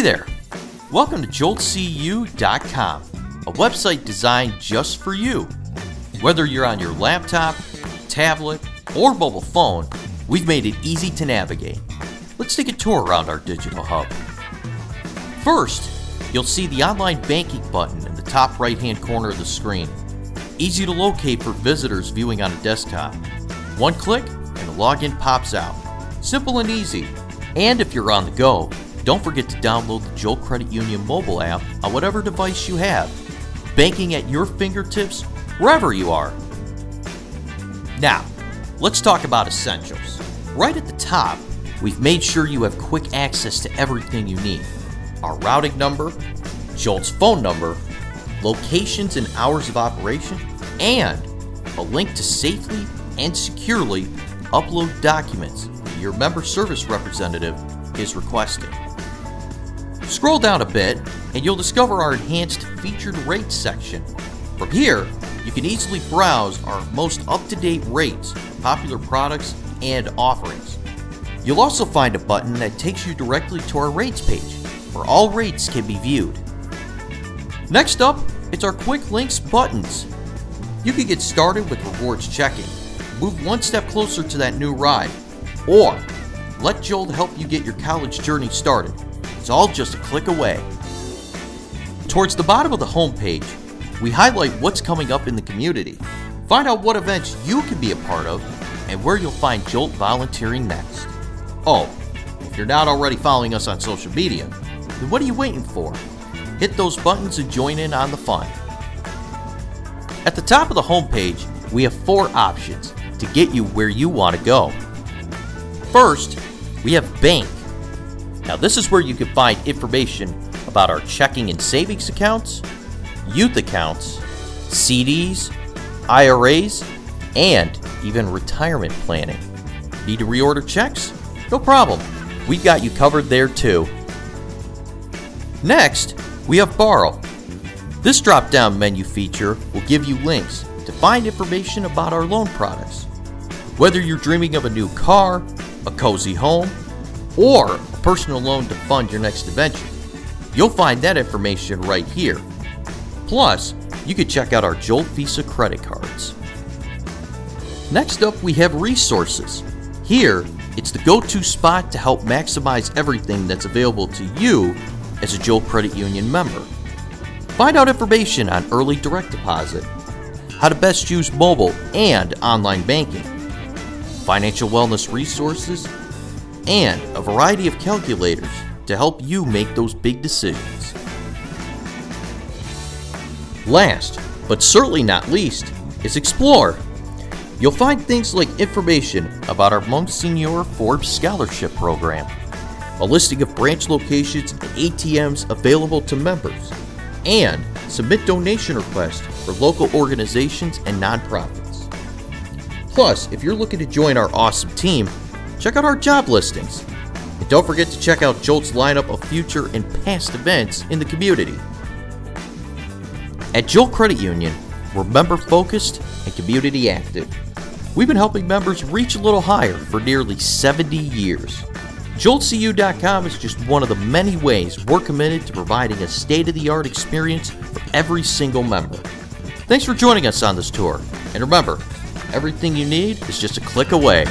Hey there! Welcome to JoltCU.com, a website designed just for you. Whether you're on your laptop, tablet, or mobile phone, we've made it easy to navigate. Let's take a tour around our digital hub. First, you'll see the online banking button in the top right hand corner of the screen. Easy to locate for visitors viewing on a desktop. One click and the login pops out. Simple and easy. And if you're on the go, don't forget to download the Jolt Credit Union mobile app on whatever device you have. Banking at your fingertips wherever you are. Now, let's talk about essentials. Right at the top, we've made sure you have quick access to everything you need. Our routing number, Jolt's phone number, locations and hours of operation, and a link to safely and securely upload documents to your member service representative is requested. Scroll down a bit and you'll discover our enhanced featured rates section. From here, you can easily browse our most up-to-date rates popular products and offerings. You'll also find a button that takes you directly to our rates page, where all rates can be viewed. Next up, it's our quick links buttons. You can get started with rewards checking, move one step closer to that new ride, or let Jolt help you get your college journey started. It's all just a click away. Towards the bottom of the homepage, we highlight what's coming up in the community. Find out what events you can be a part of and where you'll find Jolt volunteering next. Oh, if you're not already following us on social media, then what are you waiting for? Hit those buttons and join in on the fun. At the top of the homepage, we have four options to get you where you want to go. First, we have Bank. Now, this is where you can find information about our checking and savings accounts, youth accounts, CDs, IRAs, and even retirement planning. Need to reorder checks? No problem. We've got you covered there too. Next, we have Borrow. This drop down menu feature will give you links to find information about our loan products. Whether you're dreaming of a new car, a cozy home, or a personal loan to fund your next adventure. You'll find that information right here. Plus, you can check out our Jolt Visa credit cards. Next up, we have resources. Here, it's the go-to spot to help maximize everything that's available to you as a Jolt Credit Union member. Find out information on early direct deposit, how to best use mobile and online banking, financial wellness resources, and a variety of calculators to help you make those big decisions. Last, but certainly not least, is Explore. You'll find things like information about our Monsignor Forbes Scholarship Program, a listing of branch locations and ATMs available to members, and submit donation requests for local organizations and nonprofits. Plus, if you're looking to join our awesome team, check out our job listings. And don't forget to check out Jolt's lineup of future and past events in the community. At Jolt Credit Union, we're member focused and community active. We've been helping members reach a little higher for nearly 70 years. JoltCU.com is just one of the many ways we're committed to providing a state of the art experience for every single member. Thanks for joining us on this tour, and remember, Everything you need is just a click away.